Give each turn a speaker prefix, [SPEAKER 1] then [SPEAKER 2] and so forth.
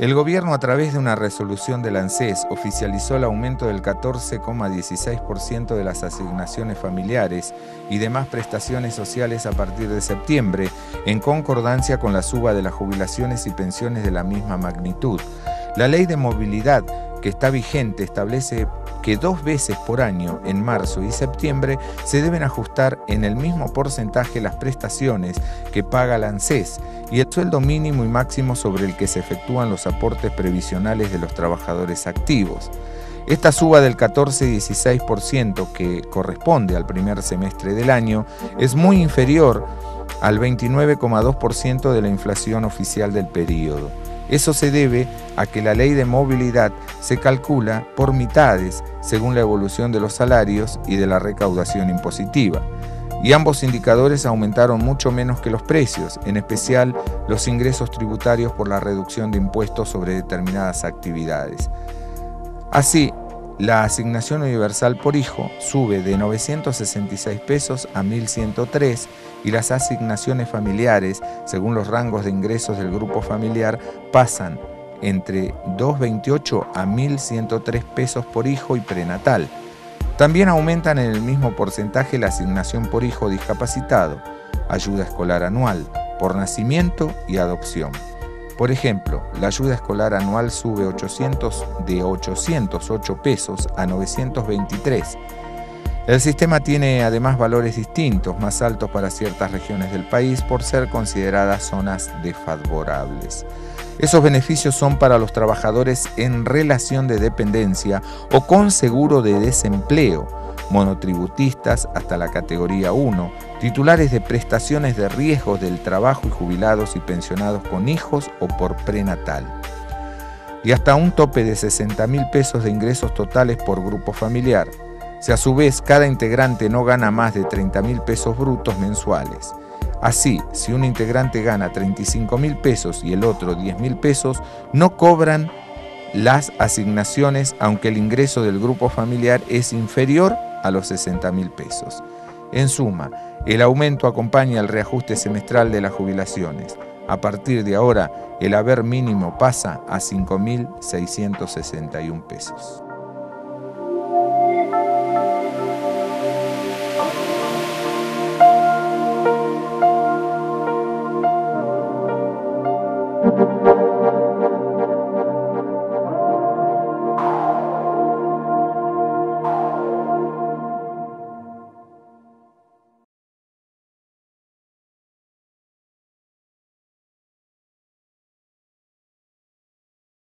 [SPEAKER 1] El gobierno a través de una resolución del ANSES oficializó el aumento del 14,16% de las asignaciones familiares y demás prestaciones sociales a partir de septiembre, en concordancia con la suba de las jubilaciones y pensiones de la misma magnitud. La ley de movilidad que está vigente establece que dos veces por año, en marzo y septiembre, se deben ajustar en el mismo porcentaje las prestaciones que paga la ANSES y el sueldo mínimo y máximo sobre el que se efectúan los aportes previsionales de los trabajadores activos. Esta suba del 14-16% que corresponde al primer semestre del año es muy inferior al 29,2% de la inflación oficial del periodo. Eso se debe a que la ley de movilidad se calcula por mitades según la evolución de los salarios y de la recaudación impositiva. Y ambos indicadores aumentaron mucho menos que los precios, en especial los ingresos tributarios por la reducción de impuestos sobre determinadas actividades. Así, la asignación universal por hijo sube de 966 pesos a 1103 y las asignaciones familiares, según los rangos de ingresos del grupo familiar, pasan entre 228 a 1103 pesos por hijo y prenatal. También aumentan en el mismo porcentaje la asignación por hijo discapacitado, ayuda escolar anual, por nacimiento y adopción. Por ejemplo, la ayuda escolar anual sube 800 de 808 pesos a 923. El sistema tiene además valores distintos, más altos para ciertas regiones del país por ser consideradas zonas desfavorables. Esos beneficios son para los trabajadores en relación de dependencia o con seguro de desempleo, monotributistas hasta la categoría 1, titulares de prestaciones de riesgos del trabajo y jubilados y pensionados con hijos o por prenatal. Y hasta un tope de 60 mil pesos de ingresos totales por grupo familiar. Si a su vez cada integrante no gana más de 30 mil pesos brutos mensuales. Así, si un integrante gana 35 mil pesos y el otro 10 mil pesos, no cobran las asignaciones aunque el ingreso del grupo familiar es inferior a los 60 mil pesos. En suma, el aumento acompaña el reajuste semestral de las jubilaciones. A partir de ahora, el haber mínimo pasa a 5.661 pesos.